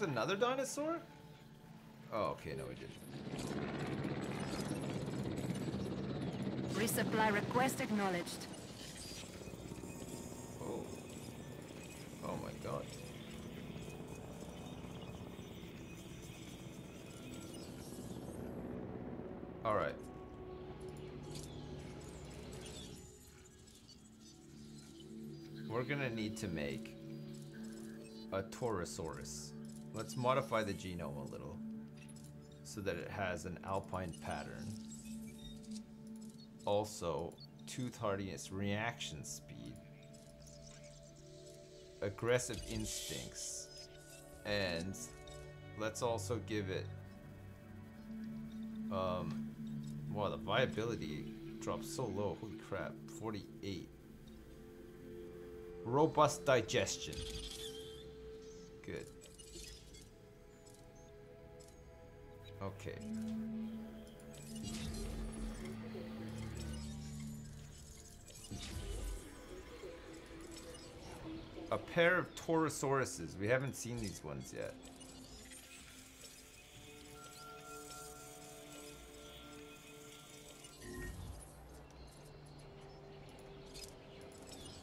another dinosaur? Oh, okay, no, we didn't. Resupply request acknowledged. Oh. Oh my god. Alright. We're gonna need to make a Torosaurus. Let's modify the genome a little so that it has an alpine pattern. Also, tooth hardiness, reaction speed, aggressive instincts, and let's also give it um wow the viability drops so low. Holy crap 48 robust digestion. Good okay a pair of Torosauruses. We haven't seen these ones yet.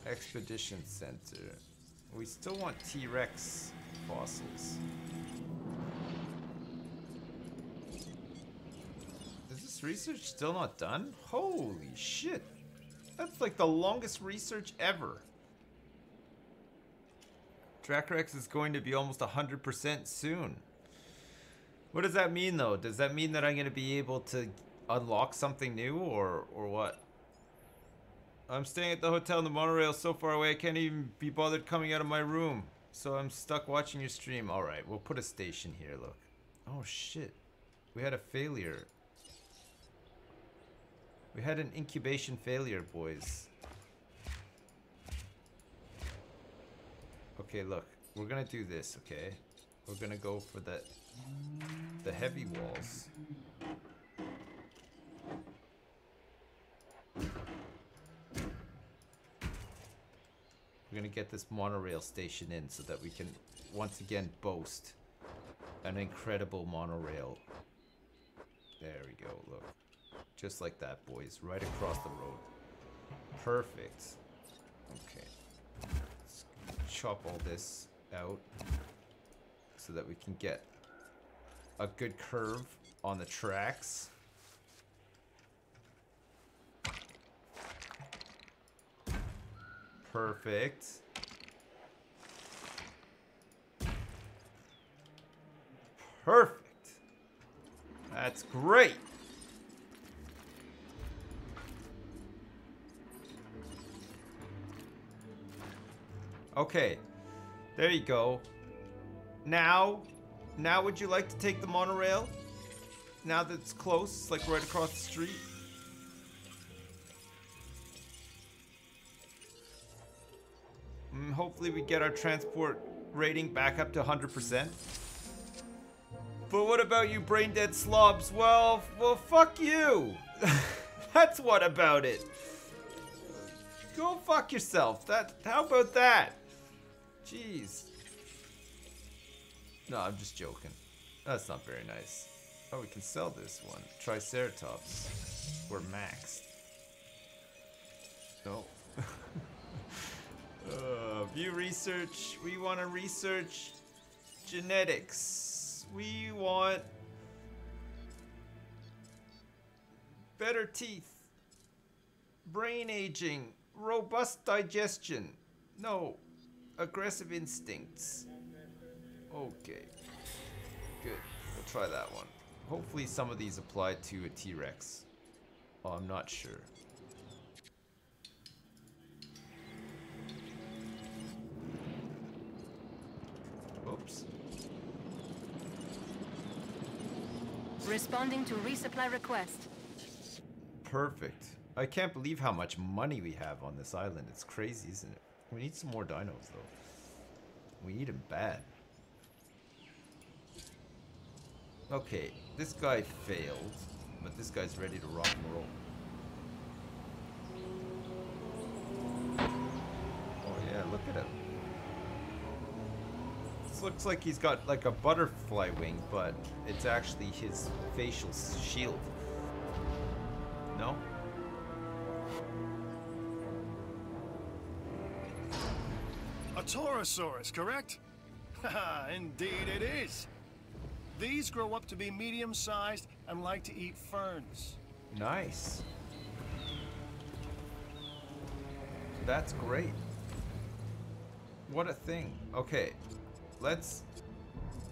Expedition Center. We still want T-Rex fossils. Is this research still not done? Holy shit. That's like the longest research ever. Dracorex is going to be almost 100% soon. What does that mean though? Does that mean that I'm going to be able to unlock something new or or what? I'm staying at the hotel in the monorail so far away I can't even be bothered coming out of my room. So I'm stuck watching your stream. Alright, we'll put a station here, look. Oh shit. We had a failure. We had an incubation failure, boys. Okay, look. We're gonna do this, okay? We're gonna go for the the heavy walls. We're gonna get this monorail station in so that we can once again boast an incredible monorail. There we go, look. Just like that, boys. Right across the road. Perfect. Okay. Let's chop all this out so that we can get a good curve on the tracks. Perfect. Perfect. That's great. Okay. There you go. Now, now would you like to take the monorail? Now that it's close, like right across the street. Mm, hopefully we get our transport rating back up to 100%. But what about you brain dead slobs? Well, well, fuck you. That's what about it. Go fuck yourself. That, how about that? Jeez. No, I'm just joking. That's not very nice. Oh, we can sell this one. Triceratops. We're maxed. No. uh, view research. We want to research genetics. We want better teeth. Brain aging. Robust digestion. No. Aggressive instincts. Okay. Good. We'll try that one. Hopefully some of these apply to a T-Rex. Oh, I'm not sure. Oops. Responding to resupply request. Perfect. I can't believe how much money we have on this island. It's crazy, isn't it? We need some more dinos, though. We need them bad. Okay, this guy failed, but this guy's ready to rock and roll. Oh yeah, look at him. This looks looks like he's got like a butterfly wing, but it's actually his facial shield. A Torosaurus, correct? Haha, indeed it is. These grow up to be medium-sized and like to eat ferns. Nice. That's great. What a thing. Okay, let's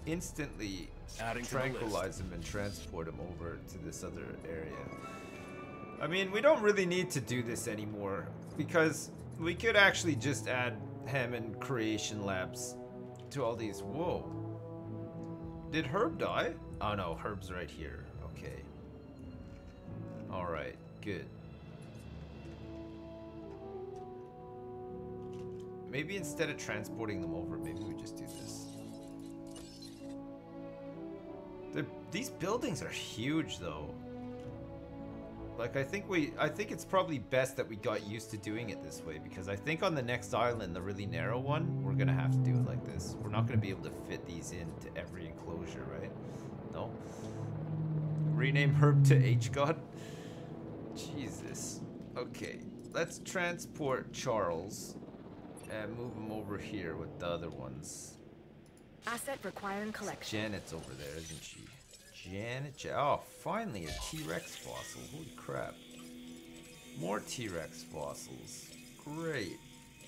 instantly Adding to the list. tranquilize him and transport him over to this other area. I mean, we don't really need to do this anymore because we could actually just add Hammond Creation Labs to all these. Whoa. Did Herb die? Oh no, Herb's right here. Okay. Alright, good. Maybe instead of transporting them over, maybe we just do this. The, these buildings are huge though. Like I think we I think it's probably best that we got used to doing it this way because I think on the next island, the really narrow one, we're gonna have to do it like this. We're not gonna be able to fit these into every enclosure, right? No? Rename Herb to H God? Jesus. Okay, let's transport Charles and move him over here with the other ones. Asset requiring collection. Janet's over there, isn't she? Janet. Ja- oh, finally a T-Rex fossil. Holy crap. More T-Rex fossils. Great.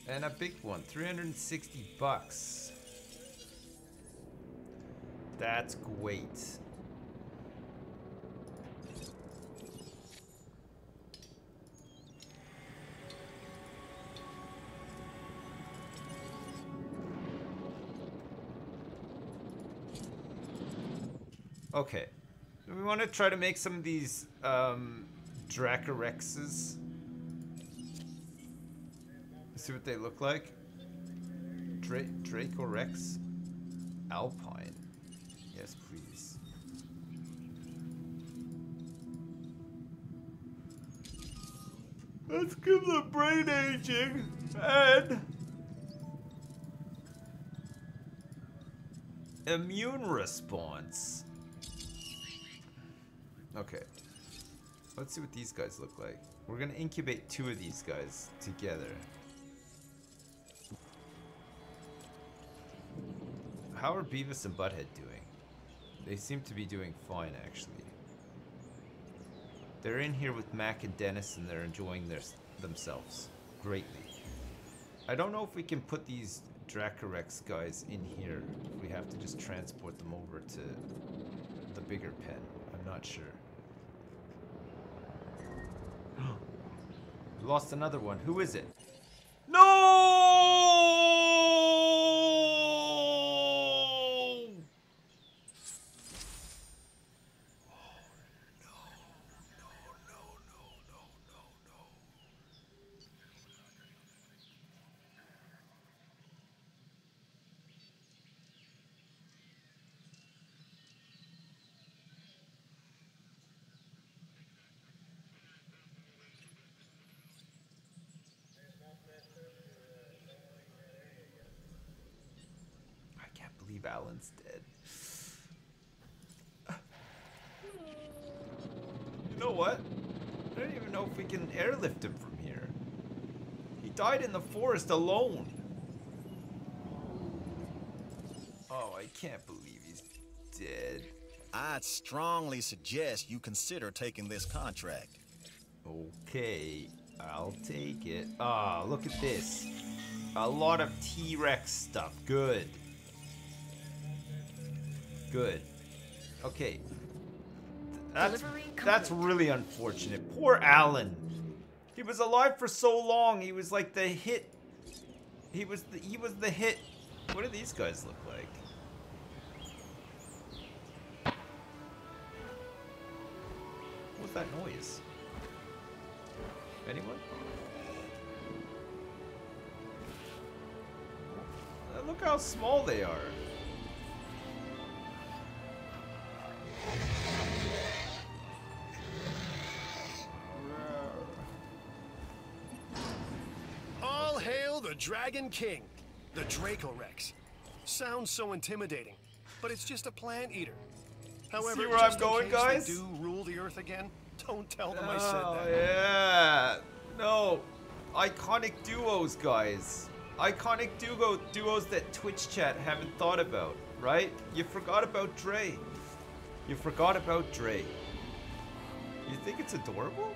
And a big one. 360 bucks. That's great. Okay. We want to try to make some of these um, Dracorexes? See what they look like? Dra Dracorex? Alpine. Yes, please. Let's give the brain aging and immune response. Okay. Let's see what these guys look like. We're gonna incubate two of these guys together. How are Beavis and Butthead doing? They seem to be doing fine, actually. They're in here with Mac and Dennis, and they're enjoying their, themselves greatly. I don't know if we can put these Dracorex guys in here. We have to just transport them over to the bigger pen. I'm not sure. Lost another one. Who is it? No! Can't Alan's dead. You know what? I don't even know if we can airlift him from here. He died in the forest alone. Oh, I can't believe he's dead. I'd strongly suggest you consider taking this contract. Okay, I'll take it. Ah, look at this. A lot of T-Rex stuff. Good. Good. Okay. That's, that's really unfortunate. Poor Alan. He was alive for so long. He was like the hit. He was the, he was the hit. What do these guys look like? What was that noise? Anyone? Look how small they are. All hail the Dragon King, the Dracorex. sounds so intimidating, but it's just a plant eater. However, See where I'm going, guys? Do rule the earth again. Don't tell them I Oh, said that. yeah. No. Iconic duos, guys. Iconic duo duos that Twitch chat haven't thought about, right? You forgot about Dre. You forgot about Dre. You think it's adorable?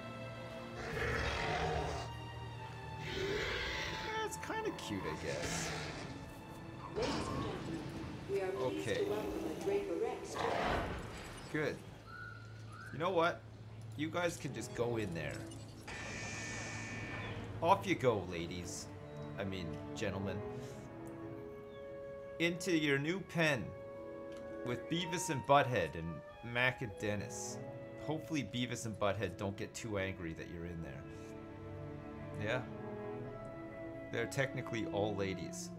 Yeah, it's kind of cute, I guess. Okay. Good. You know what? You guys can just go in there. Off you go, ladies. I mean, gentlemen. Into your new pen with Beavis and Butthead and Mac and Dennis. Hopefully, Beavis and Butthead don't get too angry that you're in there. Yeah. They're technically all ladies.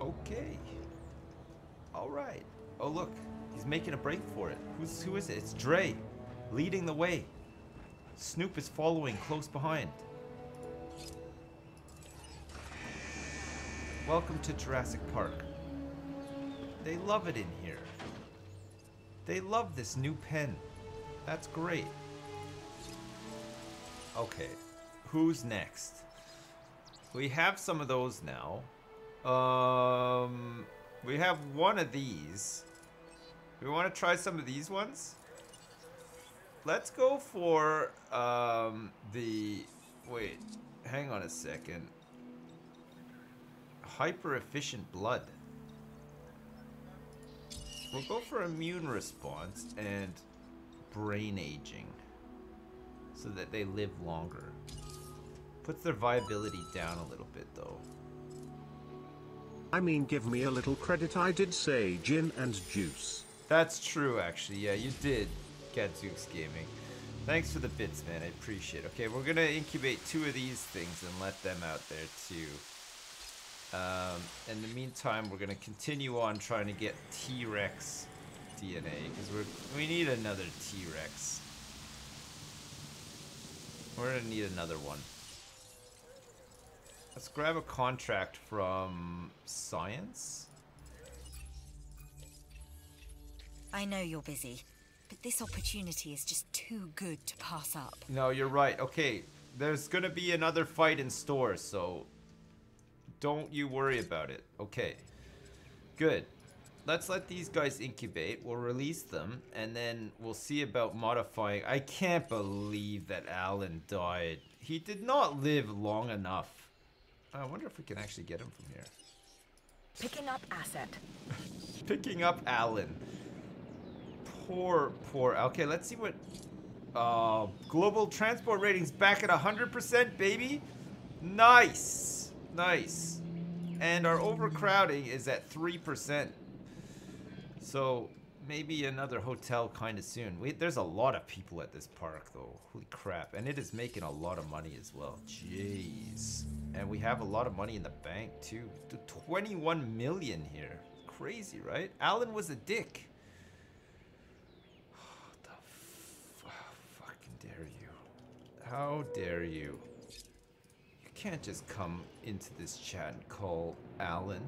Okay. All right. Oh look, he's making a break for it. Who's who is it? It's Dre, leading the way. Snoop is following close behind. Welcome to Jurassic Park. They love it in here. They love this new pen. That's great. Okay, who's next? We have some of those now. Um, we have one of these. We want to try some of these ones. Let's go for um the wait. Hang on a second. Hyper efficient blood. We'll go for immune response and brain aging so that they live longer. Puts their viability down a little bit though. I mean, give me a little credit. I did say gin and juice. That's true, actually. Yeah, you did, Gadzooks Gaming. Thanks for the bits, man. I appreciate it. Okay, we're going to incubate two of these things and let them out there, too. Um, in the meantime, we're going to continue on trying to get T-Rex DNA, because we're we need another T-Rex. We're going to need another one. Let's grab a contract from Science. I know you're busy, but this opportunity is just too good to pass up. No, you're right. Okay, there's gonna be another fight in store, so don't you worry about it. Okay, good. Let's let these guys incubate. We'll release them, and then we'll see about modifying. I can't believe that Alan died. He did not live long enough. I wonder if we can actually get him from here. Picking up asset. Picking up Alan. Poor, poor. Okay, let's see what. Uh, global transport ratings back at 100%, baby. Nice. Nice. And our overcrowding is at 3%. So maybe another hotel kind of soon. We, there's a lot of people at this park, though. Holy crap. And it is making a lot of money as well. Jeez. And we have a lot of money in the bank, too. The 21 million here. Crazy, right? Alan was a dick. The fucking dare you? How dare you? You can't just come into this chat and call Alan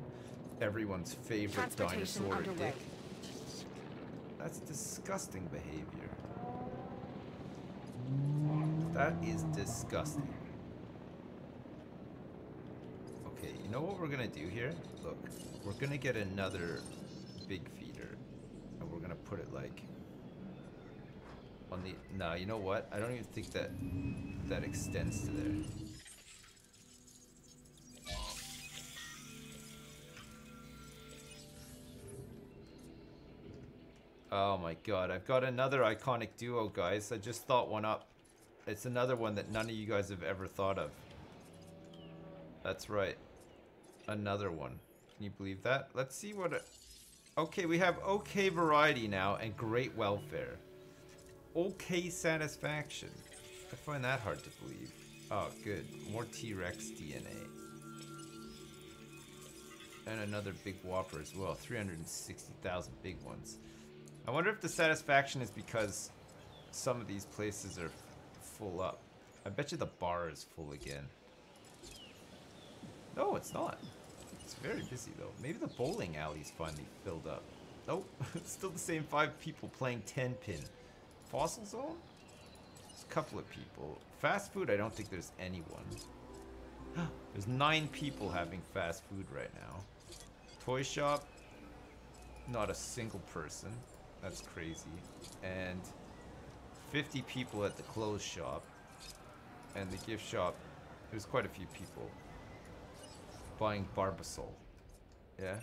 everyone's favorite dinosaur underway. dick. That's disgusting behavior. That is disgusting. Okay, you know what we're gonna do here? Look, we're gonna get another big feeder, and we're gonna put it like on the. Nah, you know what? I don't even think that that extends to there. Oh my god, I've got another iconic duo, guys. I just thought one up. It's another one that none of you guys have ever thought of. That's right. Another one. Can you believe that? Let's see what... Okay, we have okay variety now and great welfare. Okay satisfaction. I find that hard to believe. Oh, good. More T-Rex DNA. And another big whopper as well. 360,000 big ones. I wonder if the satisfaction is because some of these places are full up. I bet you the bar is full again. No, it's not. It's very busy though. Maybe the bowling alley's finally filled up. Nope, still the same five people playing 10 pin. Fossil Zone? There's a couple of people. Fast food, I don't think there's anyone. there's nine people having fast food right now. Toy shop, not a single person. That's crazy. And 50 people at the clothes shop. And the gift shop, there's quite a few people buying Barbasol. Yeah?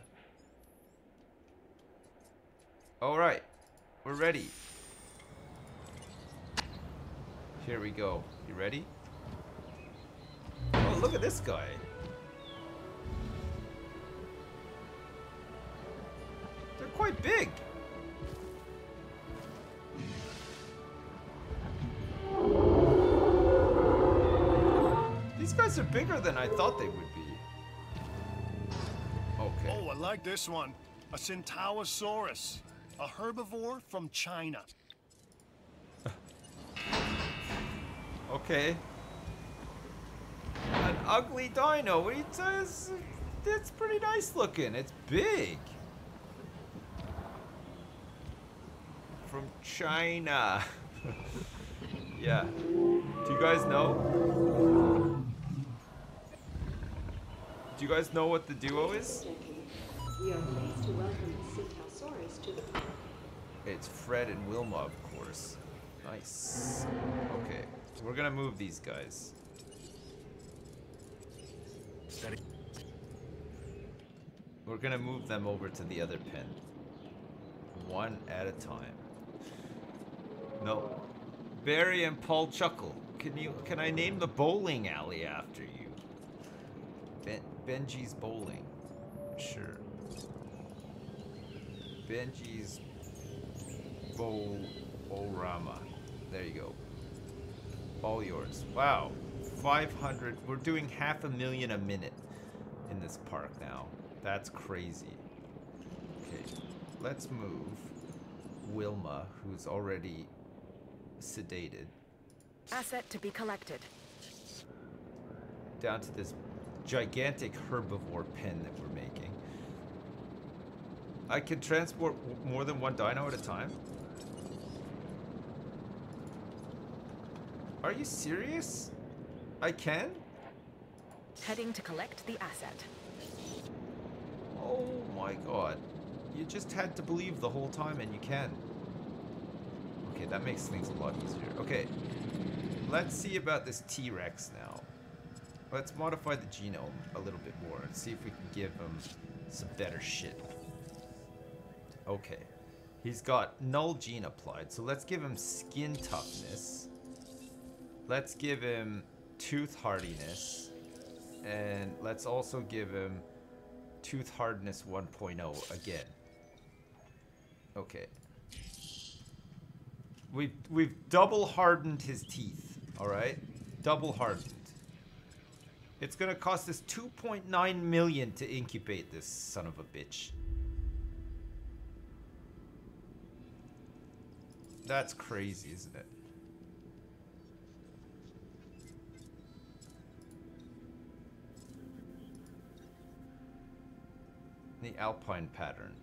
Alright. We're ready. Here we go. You ready? Oh, look at this guy. They're quite big. These guys are bigger than I thought they would be. Okay. Oh, I like this one. A Centrosaurus. A herbivore from China. Okay. An ugly dino. It's, uh, it's pretty nice looking. It's big. From China. yeah. Do you guys know? Do you guys know what the duo is? We are pleased to welcome the Centrosaurus to the park. It's Fred and Wilma, of course. Nice. Okay, we're gonna move these guys. We're gonna move them over to the other pen. One at a time. No. Barry and Paul Chuckle. Can you can I name the bowling alley after you? Ben, Benji's bowling. Sure. Benji's bowl bowlrama. There you go. All yours. Wow. 500. We're doing half a million a minute in this park now. That's crazy. Okay, let's move Wilma, who's already sedated, Asset to be collected. down to this gigantic herbivore pen that we're making. I can transport more than one dino at a time? Are you serious? I can? Heading to collect the asset. Oh my god. You just had to believe the whole time and you can. Okay, that makes things a lot easier. Okay, let's see about this T-Rex now. Let's modify the genome a little bit more and see if we can give him some better shit. Okay, he's got null gene applied, so let's give him skin toughness. Let's give him tooth hardiness. And let's also give him tooth hardness 1.0 again. Okay. We've we've double hardened his teeth, all right? Double hardened. It's going to cost us 2.9 million to incubate this son of a bitch. That's crazy, isn't it? The alpine pattern.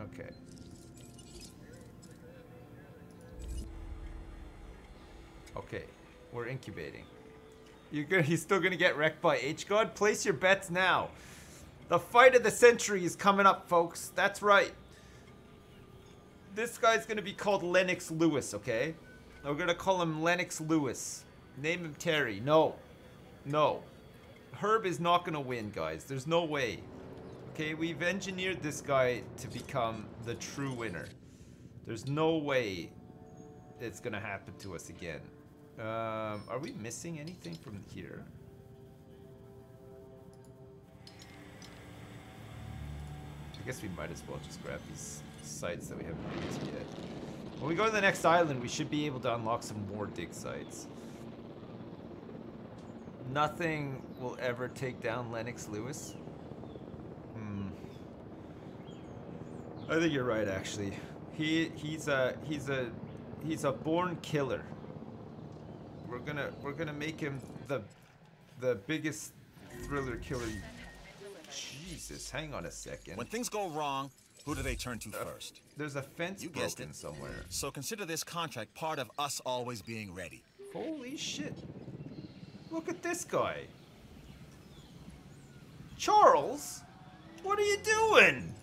Okay. Okay, we're incubating. You're gonna, he's still gonna get wrecked by H God. Place your bets now. The fight of the century is coming up, folks. That's right. This guy's gonna be called Lennox Lewis, okay? We're gonna call him Lennox Lewis. Name him Terry. No, no. Herb is not gonna win, guys. There's no way. Okay, we've engineered this guy to become the true winner. There's no way it's gonna happen to us again. Um, are we missing anything from here? I guess we might as well just grab these sites that we haven't to yet. When we go to the next island, we should be able to unlock some more dig sites. Nothing will ever take down Lennox Lewis. Hmm. I think you're right, actually. He he's a he's a he's a born killer. We're gonna we're gonna make him the the biggest thriller killer. Jesus, hang on a second. When things go wrong, who do they turn to uh, first? There's a fence You guessed broken it. somewhere. So consider this contract part of us always being ready. Holy shit. Look at this guy. Charles? What are you doing?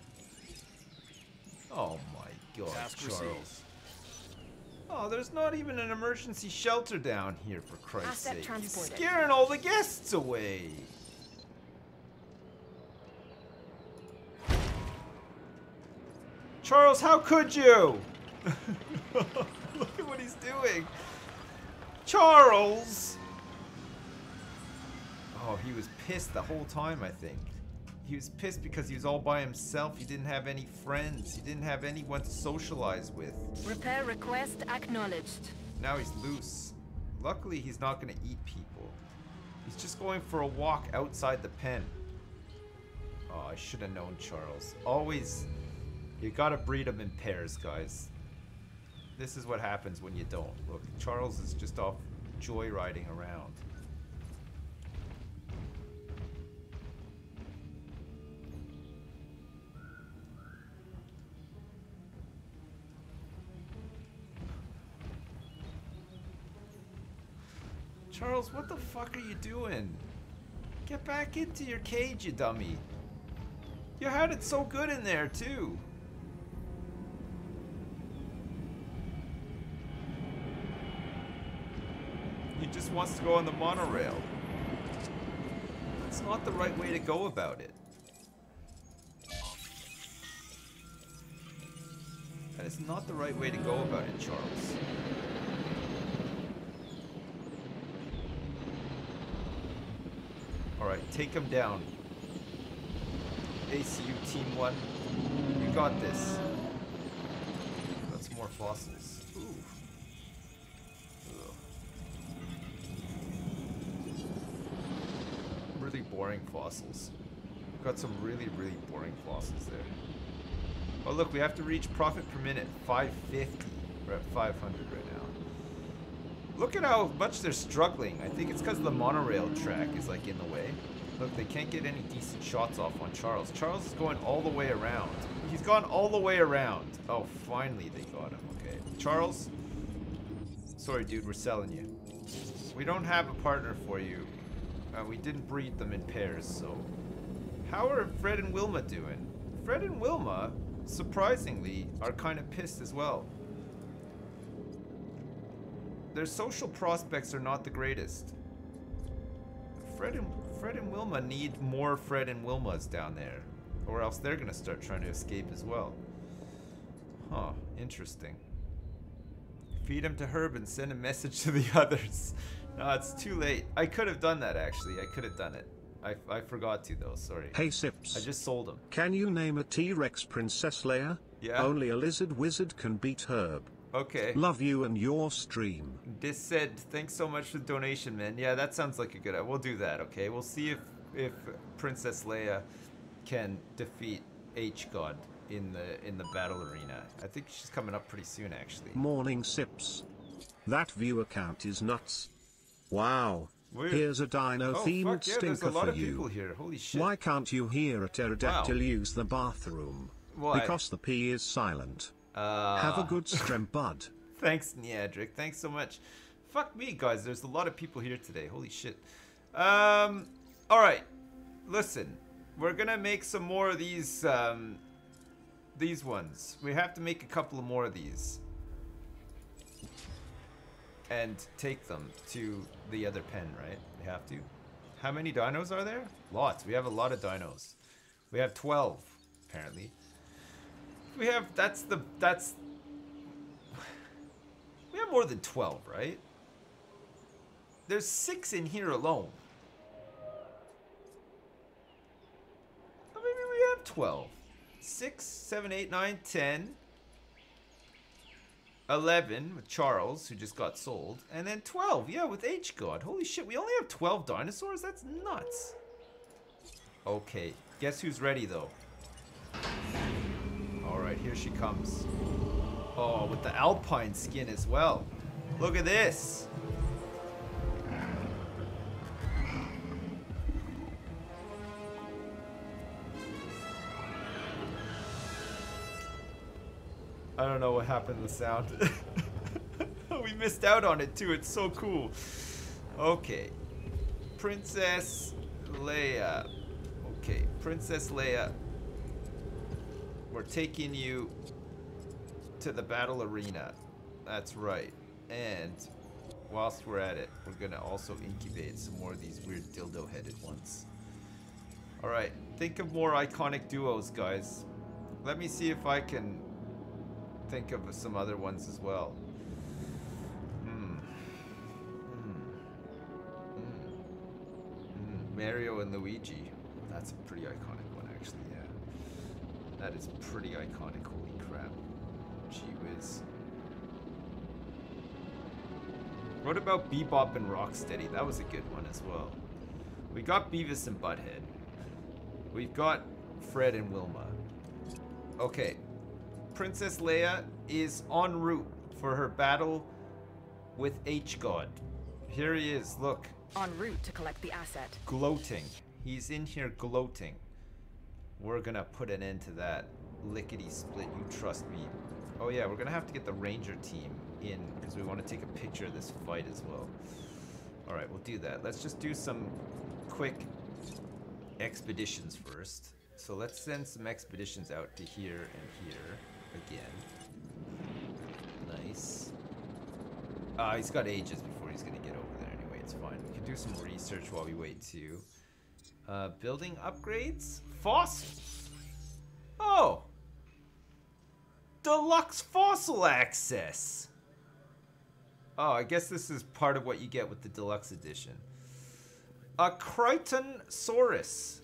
Oh my god, Task Charles. received. Oh, there's not even an emergency shelter down here, for ah, Christ's Asset sake. He's scaring all the guests away. Charles, how could you? Look at what he's doing. Charles! Oh, he was pissed the whole time, I think. He was pissed because he was all by himself. He didn't have any friends. He didn't have anyone to socialize with. Repair request acknowledged. Now he's loose. Luckily, he's not going to eat people. He's just going for a walk outside the pen. Oh, I should have known Charles. Always, you gotta breed them in pairs, guys. This is what happens when you don't. Look, Charles is just off joyriding around. Charles, what the fuck are you doing? Get back into your cage, you dummy. You had it so good in there, too. He just wants to go on the monorail. That's not the right way to go about it. That is not the right way to go about it, Charles. Alright, take him down. ACU Team 1. You got this. Some more fossils. Ooh. Really boring fossils. Got some really, really boring fossils there. Oh look, we have to reach profit per minute. 550. We're at 500 right now. Look at how much they're struggling. I think it's because the monorail track is like in the way. Look, they can't get any decent shots off on Charles. Charles is going all the way around. He's gone all the way around. Oh, finally they got him. Okay. Charles? Sorry, dude, we're selling you. We don't have a partner for you. Uh, we didn't breed them in pairs, so... How are Fred and Wilma doing? Fred and Wilma, surprisingly, are kind of pissed as well their social prospects are not the greatest. Fred and Fred and Wilma need more Fred and Wilmas down there, or else they're gonna start trying to escape as well. Huh? Interesting. Feed him to Herb and send a message to the others. No, it's too late. I could have done that actually. I could have done it. I, I forgot to though. Sorry. Hey Sips. I just sold him. Can you name a T-Rex Princess Leia? Yeah. Only a lizard wizard can beat Herb. Okay. Love you and your stream. This said, thanks so much for the donation, man. Yeah, that sounds like a good. We'll do that. Okay, we'll see if if Princess Leia can defeat H God in the in the battle arena. I think she's coming up pretty soon, actually. Morning Sips. That viewer count is nuts. Wow. Weird. Here's a dino Oh yeah! There's stinker a lot for of you. people here. Holy shit! Why can't you hear a pterodactyl Wow. use the bathroom? Why? Because the P is silent. Uh, Have a good stream, bud. Thanks, Neadric. Thanks so much. Fuck me, guys. There's a lot of people here today. Holy shit. Um, all right. Listen, we're gonna make some more of these. Um, these ones. We have to make a couple more of these, and take them to the other pen. Right? We have to. How many dinos are there? Lots. We have a lot of dinos. We have twelve, apparently. We have. That's the. That's we have more than 12, right? There's six in here alone. Or maybe we have 12. 6, 7, 8, 9, 10. 11 with Charles, who just got sold. And then 12, yeah, with H God. Holy shit, we only have 12 dinosaurs? That's nuts. Okay, guess who's ready though? Right here she comes. Oh, with the alpine skin as well. Look at this. I don't know what happened to the sound. we missed out on it too. It's so cool. Okay. Princess Leia. Okay, Princess Leia we're taking you to the battle arena. That's right. And whilst we're at it, we're gonna also incubate some more of these weird dildo-headed ones. Alright, think of more iconic duos, guys. Let me see if I can think of some other ones as well. Hmm. Hmm. Hmm. Mario and Luigi. That's a pretty iconic. That is pretty iconic, holy crap. Gee whiz. What about Bebop and Rocksteady? That was a good one as well. We got Beavis and Butthead. We've got Fred and Wilma. Okay. Princess Leia is en route for her battle with H-God. Here he is, look. En route to collect the asset. Gloating. He's in here gloating. We're gonna put an end to that. Lickety split, you trust me. Oh yeah, we're gonna have to get the ranger team in because we want to take a picture of this fight as well. Alright, we'll do that. Let's just do some quick expeditions first. So let's send some expeditions out to here and here again. Nice. Uh, he's got ages before he's gonna get over there anyway, it's fine. We can do some research while we wait too. Uh, building upgrades? Fossils! Oh! Deluxe fossil access! Oh, I guess this is part of what you get with the deluxe edition. A Crichtonsaurus.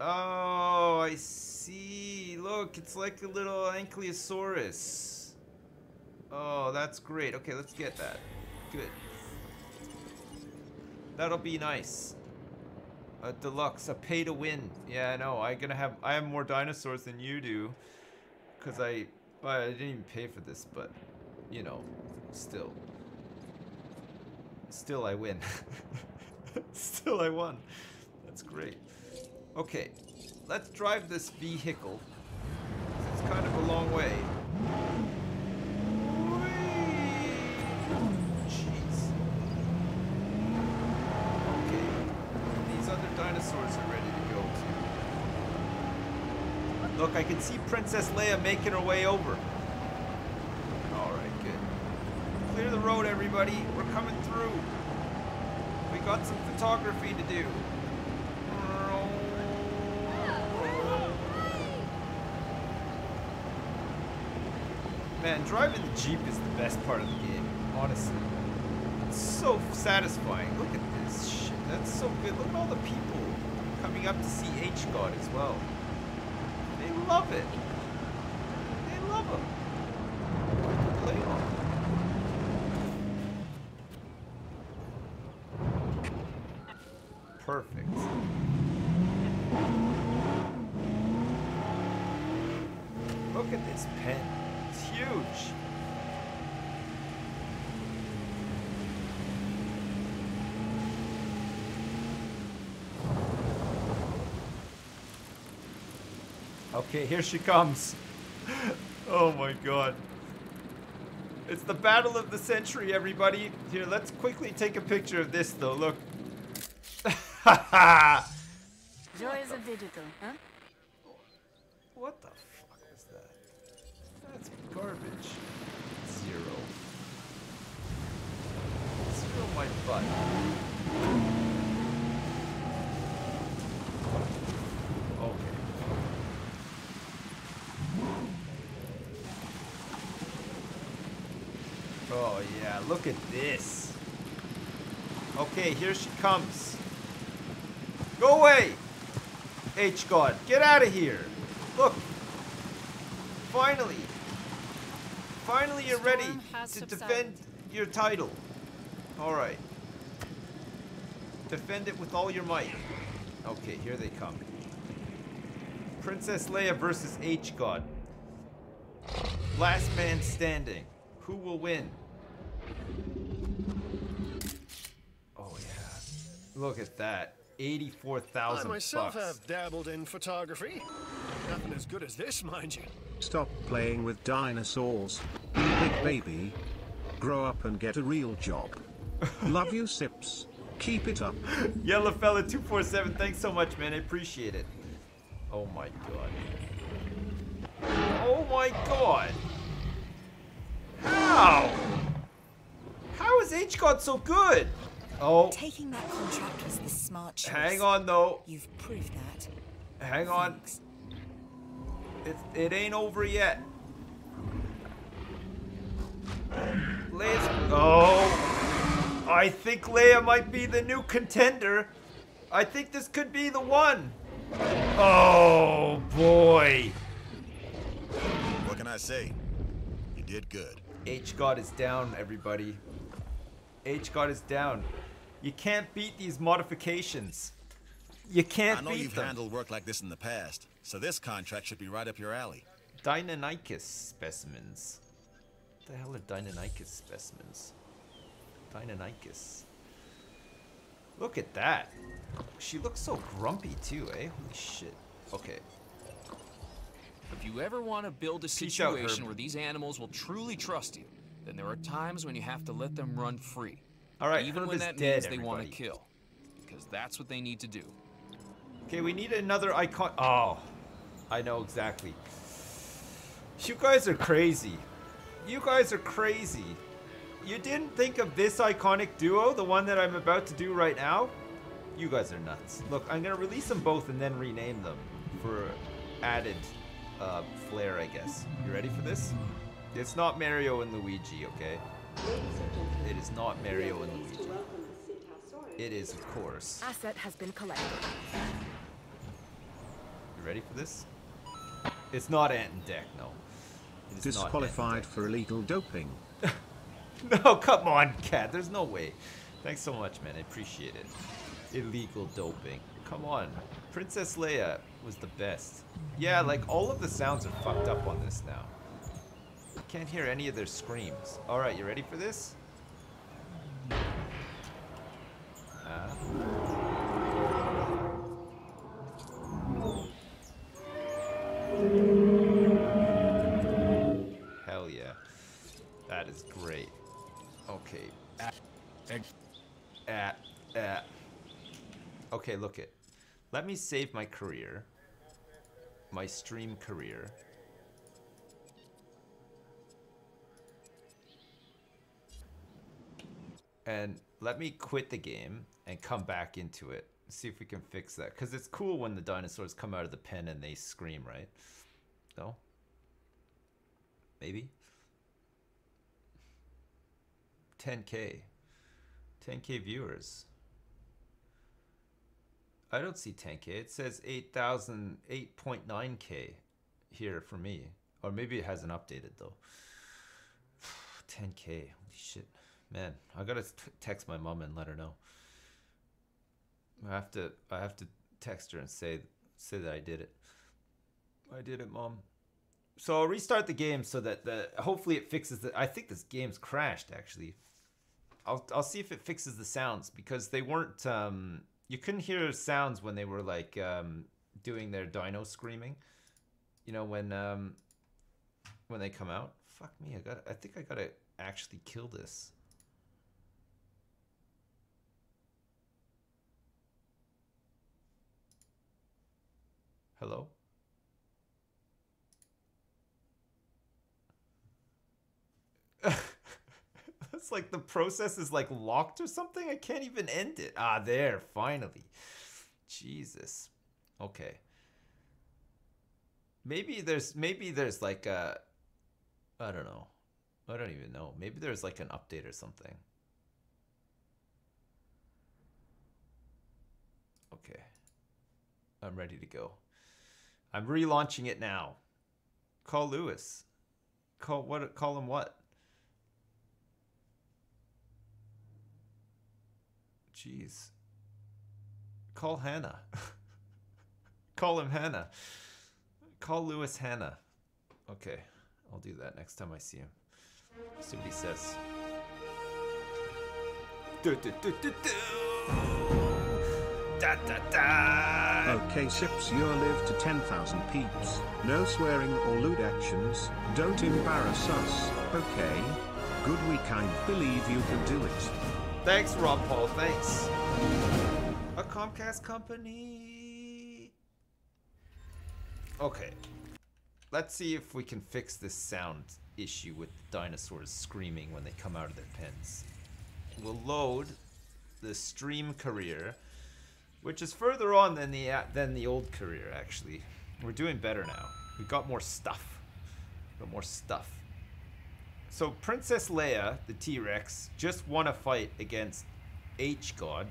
Oh, I see. Look, it's like a little Ankylosaurus. Oh, that's great. Okay, let's get that. Good. That'll be nice. A deluxe, a pay to win. Yeah, I know. I gonna have. I have more dinosaurs than you do, cause I. Well, I didn't even pay for this, but you know, still. Still, I win. still, I won. That's great. Okay, let's drive this vehicle. It's kind of a long way. Dinosaurs are ready to go too. Look, I can see Princess Leia making her way over. Alright, good. Clear the road, everybody. We're coming through. We got some photography to do. Man, driving the Jeep is the best part of the game, honestly. It's so satisfying. Look at this. That's so good. Look at all the people coming up to see H-God as well. They love it. They love him. Perfect. Look at this pen. It's huge. Okay, here she comes. Oh my god. It's the battle of the century, everybody. Here, let's quickly take a picture of this, though. Look. Joys of digital, huh? What the fuck is that? That's garbage. Zero. Zero my butt. Okay. Oh yeah, look at this. Okay, here she comes. Go away! H-God, get out of here! Look! Finally! Finally you're ready Storm to subsided. defend your title. Alright. Defend it with all your might. Okay, here they come. Princess Leia versus H-God. Last man standing. Who will win? Oh yeah. Look at that. 84,000 I myself bucks. have dabbled in photography. Nothing as good as this, mind you. Stop playing with dinosaurs. You big baby. Grow up and get a real job. Love you, Sips. Keep it up. Yellow fella 247, thanks so much, man. I appreciate it. Oh my god. Oh my god. How? How is H God so good? Oh, Taking that contract was the smart choice. hang on though. You've proved that. Hang on. It, it ain't over yet. Leia's. Oh. I think Leia might be the new contender. I think this could be the one. Oh boy. What can I say? You did good. H God is down, everybody. H God is down. You can't beat these modifications. You can't I know you've them. handled work like this in the past, so this contract should be right up your alley. Deinonychus specimens. What the hell are Deinonychus specimens? Deinonychus. Look at that. She looks so grumpy too, eh? Holy shit. Okay. If you ever want to build a situation where these animals will truly trust you, then there are times when you have to let them run free. Alright, Even when that dead, means they want to kill. Because that's what they need to do. Okay, we need another icon. Oh, I know exactly. You guys are crazy. You guys are crazy. You didn't think of this iconic duo, the one that I'm about to do right now? You guys are nuts. Look, I'm gonna release them both and then rename them for added uh, flair, I guess. You ready for this? It's not Mario and Luigi, okay? Ladies and gentlemen, It is not Mario and Luigi. welcome the Centrosaurus. It is, of course. Asset has been collected. You ready for this? It's not Ant and Dec, no. It is not Ant and Disqualified for illegal doping. No, come on, Cat. There's no way. Thanks so much, man. I appreciate it. Illegal doping. Come on. Princess Leia was the best. Yeah, like all of the sounds are fucked up on this now. Can't hear any of their screams. Alright, you ready for this? Uh, hell yeah. That is great. Okay. At, at. Okay, look it. Let me save my career. My stream career. And let me quit the game and come back into it. See if we can fix that. Because it's cool when the dinosaurs come out of the pen and they scream, right? No? Maybe? 10k. 10k viewers. I don't see 10k. It says 8,000, 8.9k here for me. Or maybe it hasn't updated though. 10k. Holy shit. Man, I gotta text my mom and let her know. I have to. I have to text her and say say that I did it. I did it, mom. So I'll restart the game so that the hopefully it fixes the. I think this game's crashed actually. I'll I'll see if it fixes the sounds because they weren't. Um, you couldn't hear sounds when they were like um, doing their dino screaming. You know when um, when they come out. Fuck me! I got. I think I gotta actually kill this. Hello. It's like the process is like locked or something. I can't even end it. Ah, there, finally. Jesus. Okay. Maybe there's maybe there's like a I don't know. I don't even know. Maybe there's like an update or something. Okay. I'm ready to go. I'm relaunching it now. Call Lewis. Call what call him what? Jeez. Call Hannah. Call him Hannah. Call Lewis Hannah. Okay, I'll do that next time I see him. See what he says. Du- du- du. Da da da. Okay, Sips, you live to 10,000 peeps. No swearing or lewd actions. Don't embarrass us, okay? Good, we kind believe you can do it. Thanks, Rob Paul. Thanks. A Comcast company. Okay. Let's see if we can fix this sound issue with the dinosaurs screaming when they come out of their pens. We'll load the stream career, which is further on than the a- than the old career. Actually, we're doing better now. We got more stuff. Got more stuff. So Princess Leia, the T-Rex, just won a fight against H God,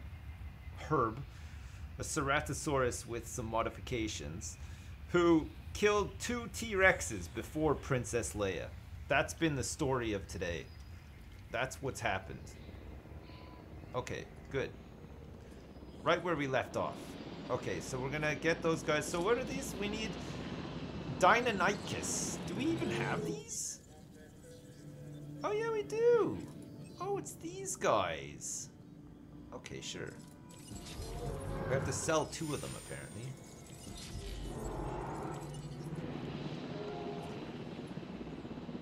Herb, a Ceratosaurus with some modifications, who killed two T-Rexes before Princess Leia. That's been the story of today. That's what's happened. Okay, good. Right where we left off. Okay, so we're gonna get those guys. So what are these? We need Deinonychus. Do we even have these? Oh yeah, we do. Oh, it's these guys. Okay, sure. We have to sell two of them apparently.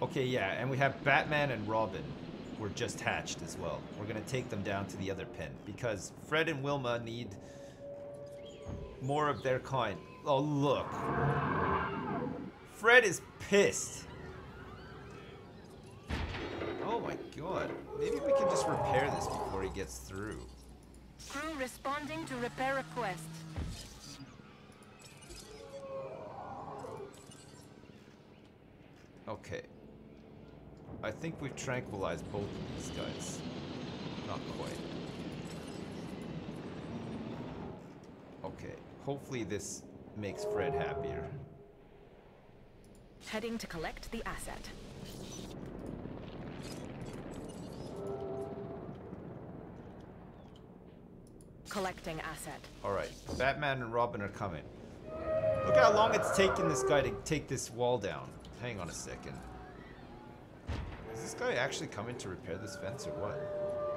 Okay, yeah, and we have Batman and Robin were just hatched as well. We're gonna take them down to the other pen because Fred and Wilma need more of their kind. Oh look. Fred is pissed. Oh my god. Maybe we can just repair this before he gets through. Crew responding to repair request. Okay. I think we've tranquilized both of these guys. Not quite. Okay. Hopefully this makes Fred happier. Heading to collect the asset. Collecting asset. Alright. Batman and Robin are coming. Look how long it's taken this guy to take this wall down. Hang on a second. Is this guy actually coming to repair this fence or what?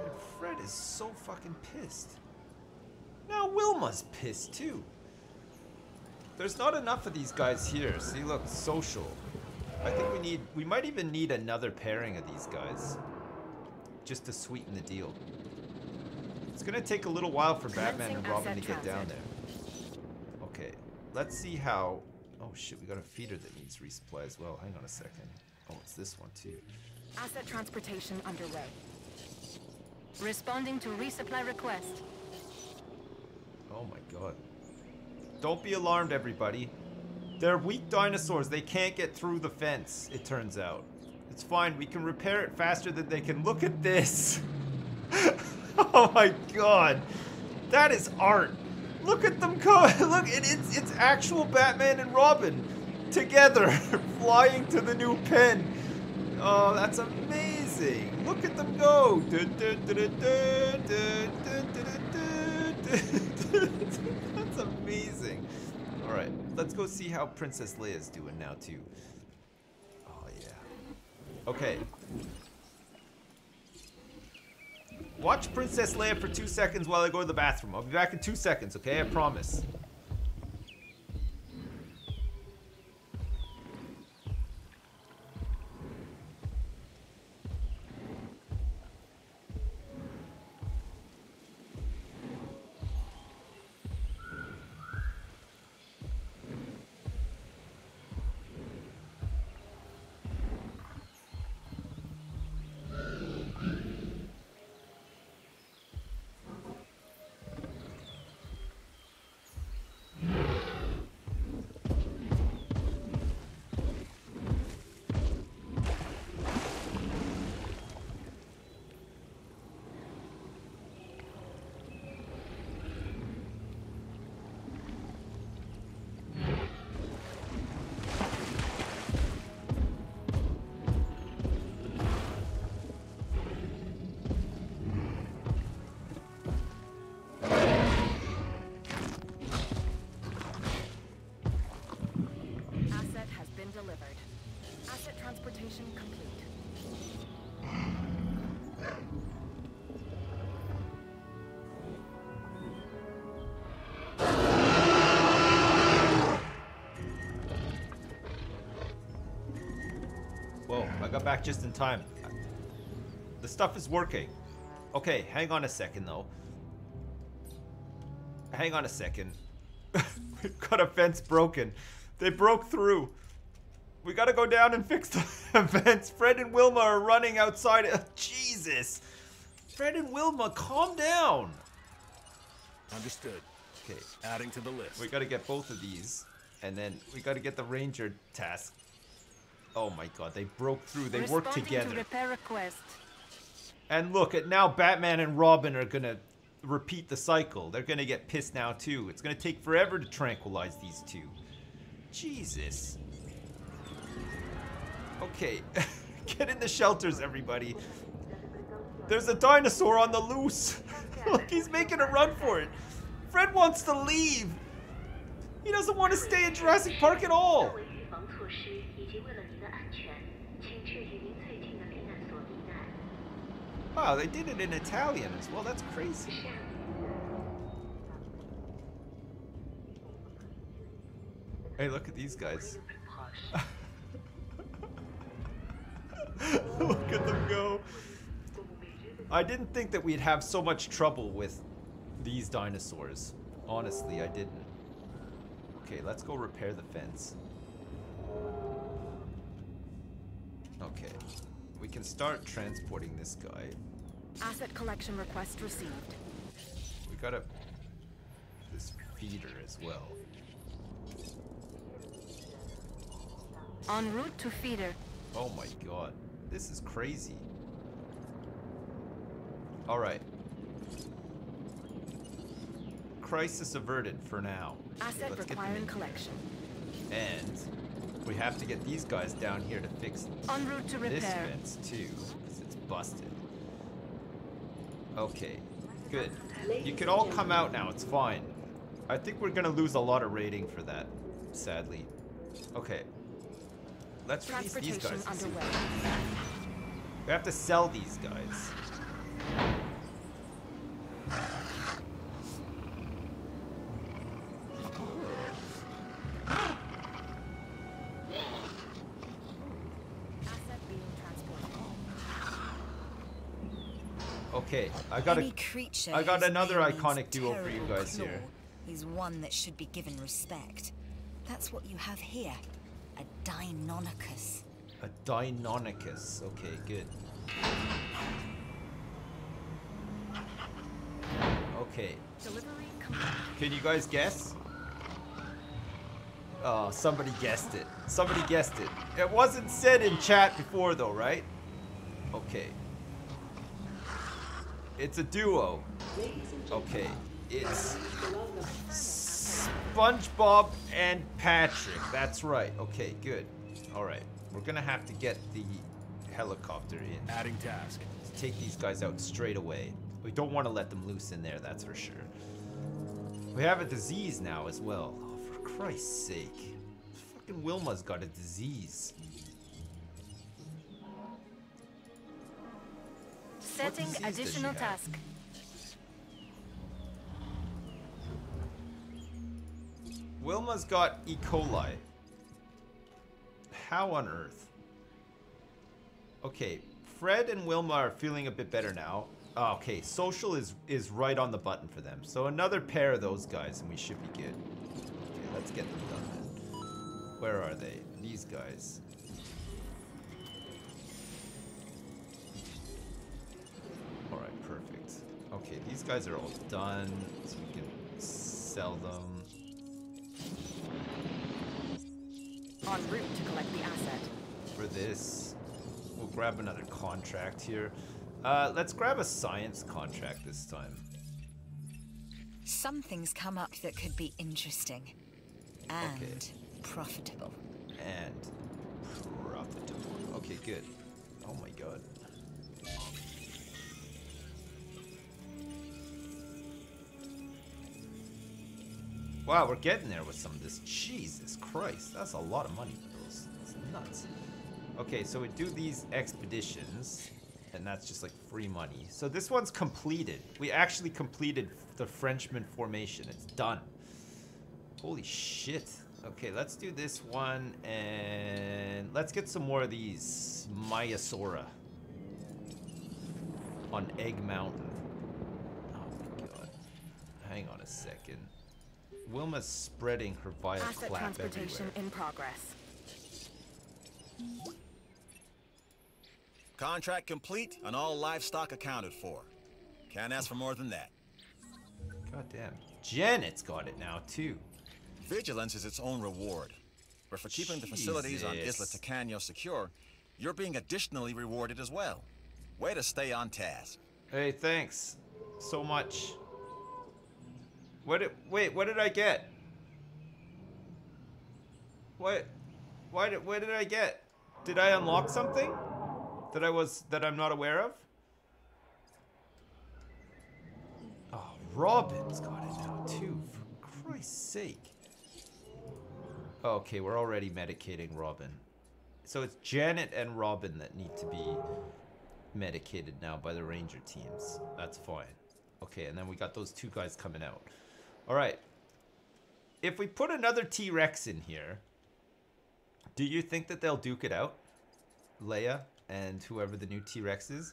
Man, Fred is so fucking pissed. Now Wilma's pissed too. There's not enough of these guys here. See, look, social. I think we need, we might even need another pairing of these guys. Just to sweeten the deal. It's gonna take a little while for Batman and Robin to get down there. Okay, let's see how. Oh shit, we got a feeder that needs resupply as well. Hang on a second. Oh, it's this one too. Asset transportation underway. Responding to resupply request. Oh my god. Don't be alarmed, everybody. They're weak dinosaurs. They can't get through the fence, it turns out. It's fine. We can repair it faster than they can. Look at this. oh my god. That is art. Look at them go. Look, it, it's, it's actual Batman and Robin together flying to the new pen. Oh, that's amazing. Look at them go. That's amazing. All right, let's go see how Princess Leia's doing now too. Oh yeah. Okay. Watch Princess Leia for two seconds while I go to the bathroom. I'll be back in two seconds, okay? I promise. Back just in time. The stuff is working. Okay, hang on a second though. Hang on a second. We've got a fence broken. They broke through. We gotta go down and fix the fence. Fred and Wilma are running outside. Uh, Jesus. Fred and Wilma, calm down. Understood. Okay, Adding to the list. we gotta get both of these. And then we gotta get the ranger task. Oh my god, they broke through. They Responding together. to repair request. And look, at now Batman and Robin are gonna repeat the cycle. They're gonna get pissed now too. It's gonna take forever to tranquilize these two. Jesus. Okay, get in the shelters, everybody. There's a dinosaur on the loose. look, he's making a run for it. Fred wants to leave. He doesn't want to stay in Jurassic Park at all. Wow, they did it in Italian as well. That's crazy. Hey, look at these guys. look at them go. I didn't think that we'd have so much trouble with these dinosaurs. Honestly, I didn't. Okay, let's go repair the fence. Okay. We can start transporting this guy. Asset collection request received. We got a this feeder as well. En route to feeder. Oh my god. This is crazy. Alright. Crisis averted for now. Okay, Asset them requiring in collection. And we have to get these guys down here to fix En route to this repair. fence too, because it's busted. Okay, good. You can all come out now, it's fine. I think we're gonna lose a lot of rating for that, sadly. Okay. Let's release these guys. and see- underway. We have to sell these guys. I got Any a creature I got another iconic duo for you guys claw here. Is one that should be given respect. That's what you have here. A Deinonychus. a Deinonychus. Okay, good. Okay, can you guys guess? Oh, somebody guessed it. Somebody guessed it. It wasn't said in chat before though, right? Okay. It's a duo. Okay, it's SpongeBob and Patrick. That's right. Okay, good. All right. We're gonna have to get the helicopter in Adding task. to take these guys out straight away. We don't want to let them loose in there, that's for sure. We have a disease now as well. Oh, for Christ's sake. Fucking Wilma's got a disease. Setting disease does she additional have? task. Wilma's got E. coli. How on earth? Okay, Fred and Wilma are feeling a bit better now. Ah, Okay, social is is right on the button for them. So another pair of those guys and we should be good. Okay, let's get them done then. Where are they? These guys. Okay, these guys are all done, so we can sell them. En route to collect the asset. for this. We'll grab another contract here. Uh, let's grab a science contract this time. Something's come up that could be interesting. And Okay. profitable. And profitable. Okay, good. Wow, we're getting there with some of this. Jesus Christ, that's a lot of money for those. Nuts. Okay, so we do these expeditions, and that's just like free money. So this one's completed. We actually completed the Frenchman formation. It's done. Holy shit. Okay, let's do this one and let's get some more of these Maiasaura on Egg Mountain. Oh my god. Hang on a second. Wilma's spreading her vile Asset clap transportation everywhere. in progress. Contract complete and all livestock accounted for. Can't ask for more than that. God damn. Janet's got it now too. Vigilance is its own reward. But for keeping the facilities on Isla Jesus. Tacaño secure, you're being additionally rewarded as well. Way to stay on task. Hey, thanks so much. What did, wait, what did I get? What why did what did I get? Did I unlock something that I was that I'm not aware of? Oh, Robin's got it now too, for Christ's sake. Okay, we're already medicating Robin. So it's Janet and Robin that need to be medicated now by the ranger teams. That's fine. Okay, and then we got those two guys coming out. All right. If we put another T-Rex in here, do you think that they'll duke it out? Leia and whoever the new T-Rex is?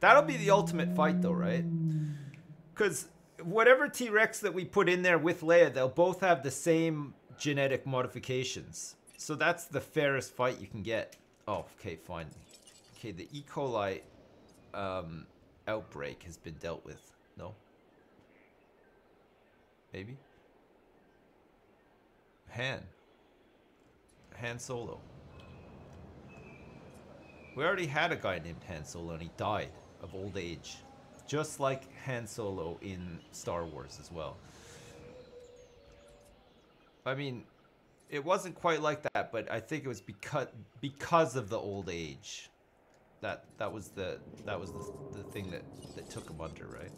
That'll be the ultimate fight though, right? Cuz whatever T-Rex that we put in there with Leia, they'll both have the same genetic modifications. So that's the fairest fight you can get. Oh, okay, fine. Okay, the E. coli um, outbreak has been dealt with. No? Maybe? Han. Han Solo. We already had a guy named Han Solo and he died of old age. Just like Han Solo in Star Wars as well. I mean, it wasn't quite like that, but I think it was because because of the old age. That that was the that was the, the thing that that took him under, right?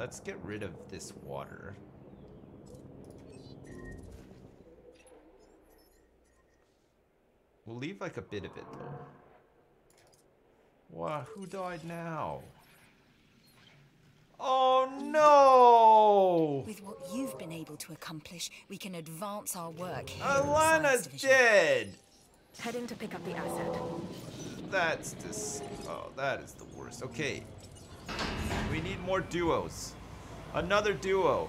Okay, let's get rid of this water. We'll leave like a bit of it though. Wow, who died now? Oh no! With what you've been able to accomplish, we can advance our work here. Alana's dead! Heading to pick up the asset. That's just. Oh, that is the worst. Okay. We need more duos. Another duo.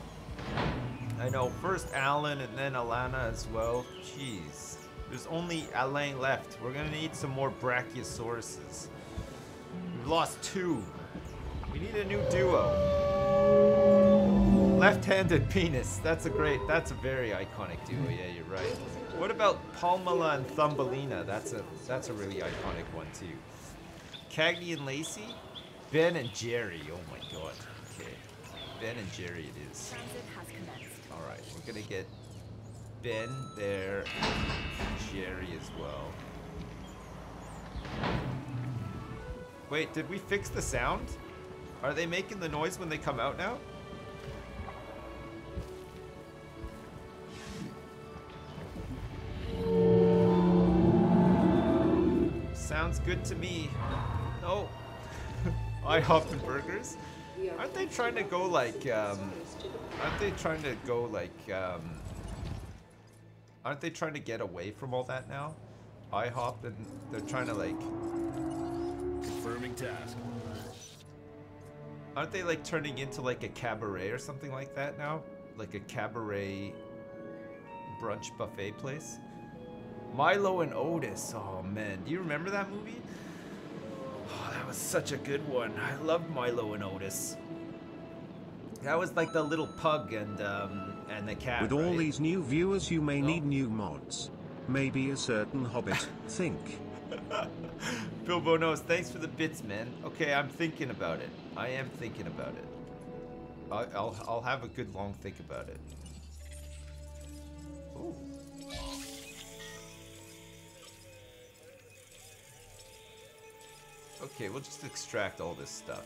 I know, first Alan and then Alana as well. Jeez. There's only Alain left. We're gonna need some more Brachiosauruses. We've lost two. We need a new duo. Left-handed penis. That's a great, that's a very iconic duo. Yeah, you're right. What about Palmala and Thumbelina? That's a that's a really iconic one too. Cagney and Lacey? Ben and Jerry. Oh my god. Okay. Ben and Jerry it is. Transit has commenced. Alright, we're gonna get Ben there, Jerry as well. Wait, did we fix the sound? Are they making the noise when they come out now? Sounds good to me. Oh, IHOP and burgers. Aren't they trying to go like, um, aren't they trying to go like, um, aren't they trying to get away from all that now? IHOP and they're trying to like, Confirming task. aren't they like turning into like a cabaret or something like that now? Like a cabaret brunch buffet place? Milo and Otis. Oh man, do you remember that movie? Oh, that was such a good one. I loved Milo and Otis. That was like the little pug and um and the cat. With all right? these new viewers, you may need new mods. Maybe a certain hobbit. Think. Bilbo knows. Thanks for the bits, man. Okay, I'm thinking about it. I am thinking about it. I'll I'll, I'll have a good long think about it. Ooh. Okay, we'll just extract all this stuff.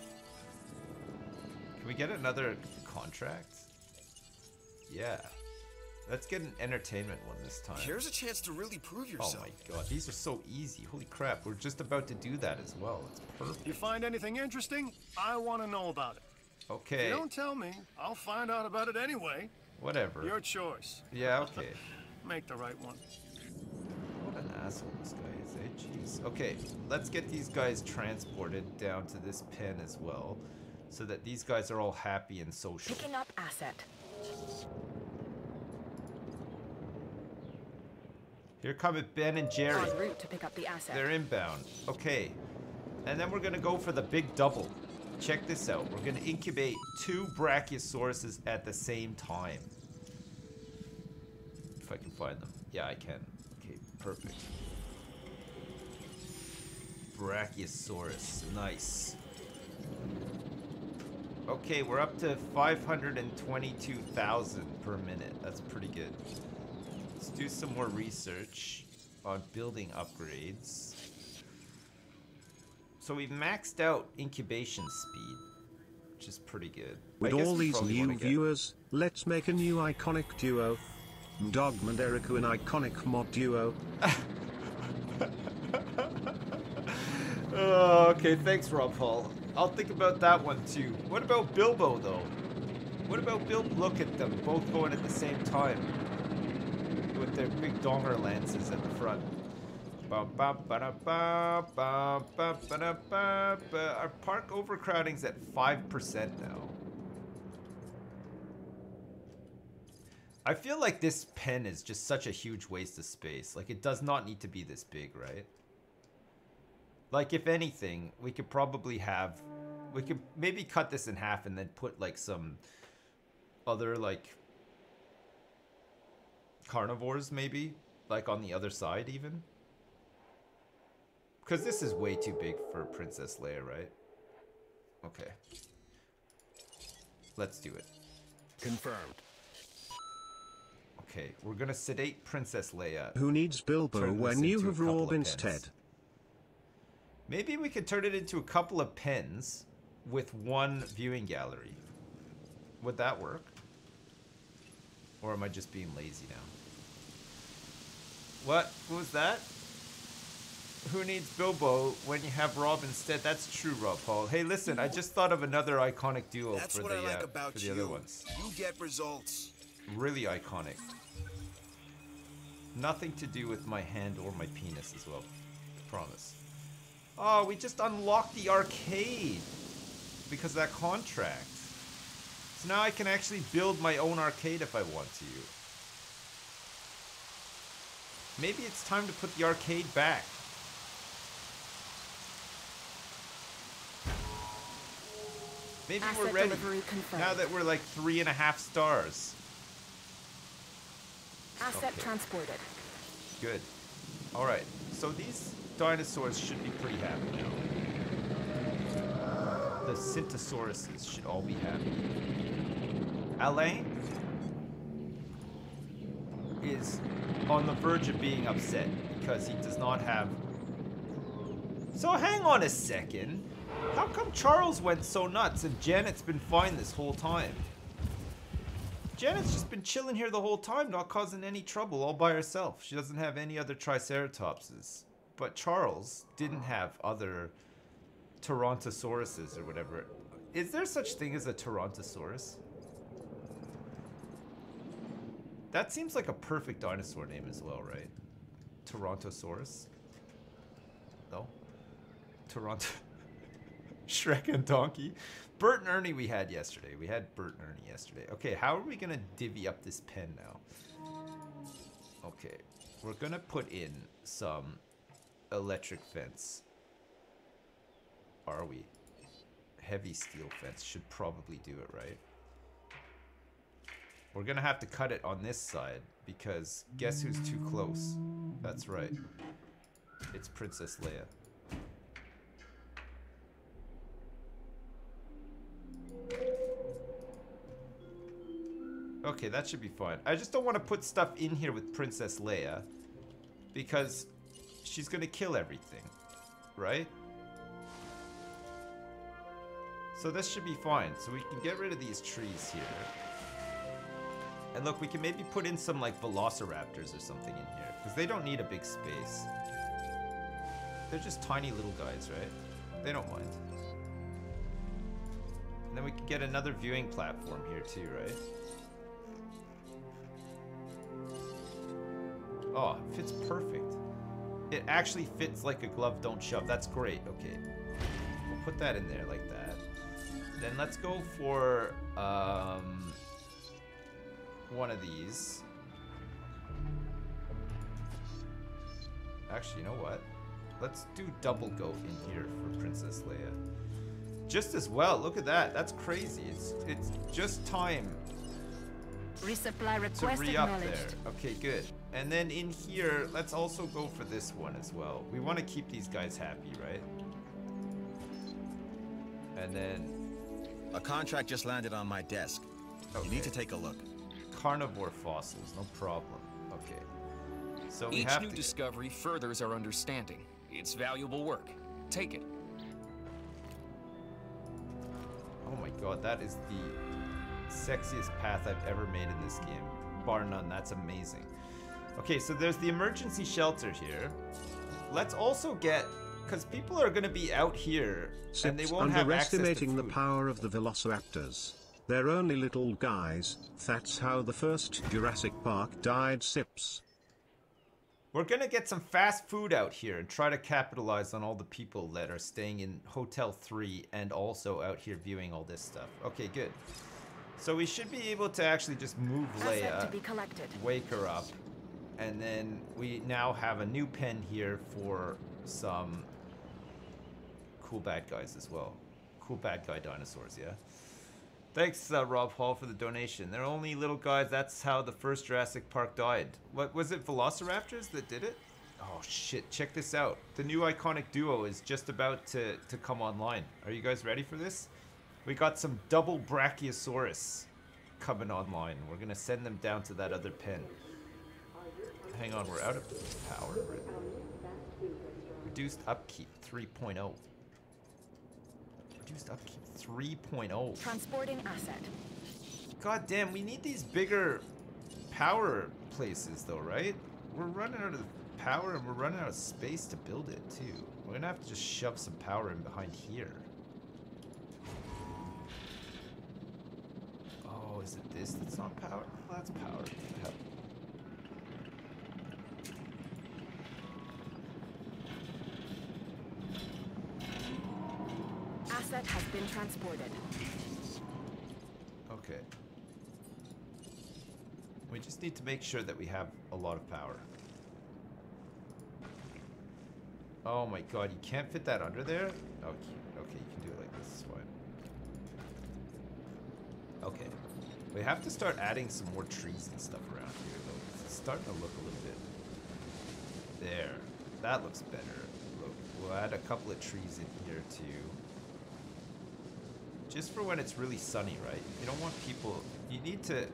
Can we get another contract? Yeah. Let's get an entertainment one this time. Here's a chance to really prove yourself. Oh my god, these are so easy. Holy crap, we're just about to do that as well. It's perfect. You find anything interesting? I want to know about it. If Okay, you don't tell me, I'll find out about it anyway. whatever. Your choice. Yeah, okay. Make the right one. What an asshole. Okay, let's get these guys transported down to this pen as well. So that these guys are all happy and social. Picking up asset. Here come it Ben and Jerry. En route to pick up the asset. They're inbound. Okay. And then we're gonna go for the big double. Check this out. We're gonna incubate two Brachiosauruses at the same time. If I can find them. Yeah, I can. Okay, perfect. Brachiosaurus. Nice. Okay, we're up to 522,000 per minute. That's pretty good. Let's do some more research on building upgrades. So we've maxed out incubation speed, which is pretty good. With all these new viewers, let's make a new iconic duo. Dogma and Eriku an iconic mod duo. Okay, thanks, Rob Paul. I'll think about that one too. What about Bilbo, though? What about Bilbo? Look at them, both going at the same time. With their big donger lances at the front. Our park overcrowding's at 5% now. I feel like this pen is just such a huge waste of space. Like, it does not need to be this big, right? Like, if anything, we could probably have... We could maybe cut this in half and then put, like, some other, like... Carnivores, maybe? Like, on the other side, even? Because this is way too big for Princess Leia, right? Okay. Let's do it. Confirmed. Okay, we're gonna sedate Princess Leia. Who needs Bilbo when you have couple Rob of instead? pens. Maybe we could turn it into a couple of pens with one viewing gallery. Would that work? Or am I just being lazy now? What? What was that? Who needs Bilbo when you have Rob instead? That's true, Rob Paul. Hey, listen, I just thought of another iconic duo That's for what the, I like uh, about for the you. other ones. You get results. Really iconic. Nothing to do with my hand or my penis as well. Promise. Oh, we just unlocked the arcade because of that contract. So now I can actually build my own arcade if I want to. Maybe it's time to put the arcade back. Maybe we're ready. Now that we're like three and a half stars. Asset Okay. transported. Good. Alright, so these dinosaurs should be pretty happy now. The Centrosauruses should all be happy. Alain is on the verge of being upset because he does not have. So hang on a second. How come Charles went so nuts and Janet's been fine this whole time? Janet's just been chilling here the whole time, not causing any trouble, all by herself. She doesn't have any other Triceratopses. But Charles didn't have other Torontosauruses or whatever. Is there such thing as a Torontosaurus? That seems like a perfect dinosaur name as well, right? Torontosaurus? No? Toronto. Shrek and Donkey. Bert and Ernie we had yesterday. We had Bert and Ernie yesterday. Okay, how are we gonna divvy up this pen now? Okay, we're gonna put in some electric fence. Are we? Heavy steel fence should probably do it, right? We're gonna have to cut it on this side because guess who's too close? That's right. It's Princess Leia. Okay, that should be fine. I just don't want to put stuff in here with Princess Leia because she's gonna kill everything, right? So this should be fine. So we can get rid of these trees here. And look, we can maybe put in some like velociraptors or something in here because they don't need a big space. They're just tiny little guys, right? They don't mind. And then we can get another viewing platform here too, right? Oh, it fits perfect. It actually fits like a glove, don't shove. That's great. Okay. We'll put that in there like that. Then let's go for um, one of these. Actually, you know what? Let's do double goat in here for Princess Leia. Just as well. Look at that. That's crazy. It's it's just time Resupply to request re-up there. acknowledged. Okay, good. And then in here, let's also go for this one as well. We want to keep these guys happy, right? And then A contract just landed on my desk. You need to take a look. carnivore fossils, no problem. Okay. So we Each have new to. discovery furthers our understanding. It's valuable work. Take it. Oh my god, that is the sexiest path I've ever made in this game. Bar none, that's amazing. Okay, so there's the emergency shelter here. Let's also get, because people are going to be out here and they won't have access to underestimating the power of the velociraptors. They're only little guys, that's how the first Jurassic Park died, Sips. We're gonna get some fast food out here and try to capitalize on all the people that are staying in Hotel 3 and also out here viewing all this stuff. Okay, good. So we should be able to actually just move Asset to Leia, be collected. wake her up, and then we now have a new pen here for some cool bad guys as well. Cool bad guy dinosaurs, yeah? Thanks, uh, Rob Hall, for the donation. They're only little guys. That's how the first Jurassic Park died. What was it? Velociraptors that did it? Oh shit! Check this out. The new iconic duo is just about to to come online. Are you guys ready for this? We got some double Brachiosaurus coming online. We're gonna send them down to that other pen. Hang on, we're out of power. Reduced upkeep 3.0. Reduced upkeep 3.0. Transporting asset. God damn, we need these bigger power places though, right? We're running out of power and we're running out of space to build it too. We're gonna have to just shove some power in behind here. Oh, is it this that's not power? Oh, that's power. What the hell? Asset has been transported. Okay. We just need to make sure that we have a lot of power. Oh my god, you can't fit that under there? Okay, okay, you can do it like this, it's fine. Okay. We have to start adding some more trees and stuff around here, though. It's starting to look a little bit... There. That looks better. We'll add a couple of trees in here, too. Just for when it's really sunny, right? You don't want people... You need to...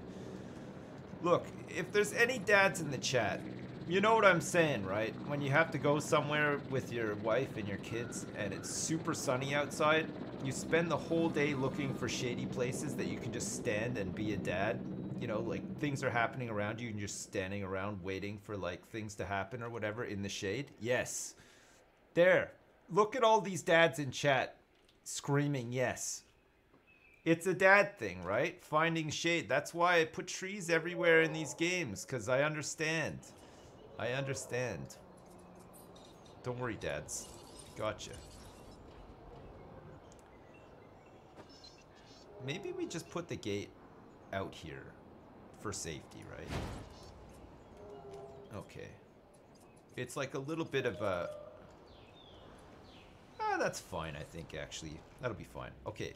Look, if there's any dads in the chat, you know what I'm saying, right? When you have to go somewhere with your wife and your kids and it's super sunny outside, you spend the whole day looking for shady places that you can just stand and be a dad. You know, like things are happening around you and you're just standing around waiting for like things to happen or whatever in the shade. Yes. There. Look at all these dads in chat screaming yes. It's a dad thing, right? Finding shade. That's why I put trees everywhere in these games, because I understand. I understand. Don't worry, dads. Gotcha. Maybe we just put the gate out here for safety, right? Okay. It's like a little bit of a... Ah, that's fine, I think, actually. That'll be fine. Okay.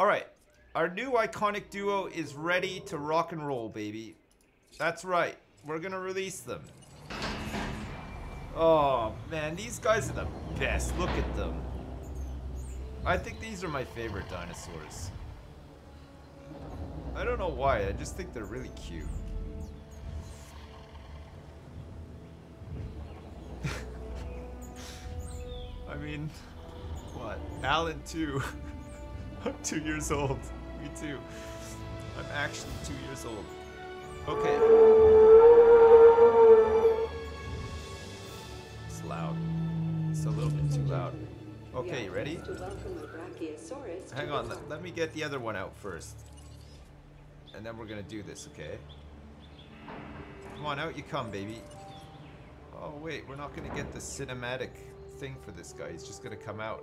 Alright. Our new iconic duo is ready to rock and roll, baby. That's right. We're gonna release them. Oh, man. These guys are the best. Look at them. I think these are my favorite dinosaurs. I don't know why. I just think they're really cute. I mean, what? Alan too. I'm two years old. Me too. I'm actually two years old. Okay. It's loud. It's a little bit too loud. Okay, you ready? To welcome the Brachiosaurus. Hang on, let, let me get the other one out first. And then we're gonna do this, okay? Come on, out you come, baby. Oh wait, we're not gonna get the cinematic thing for this guy. He's just gonna come out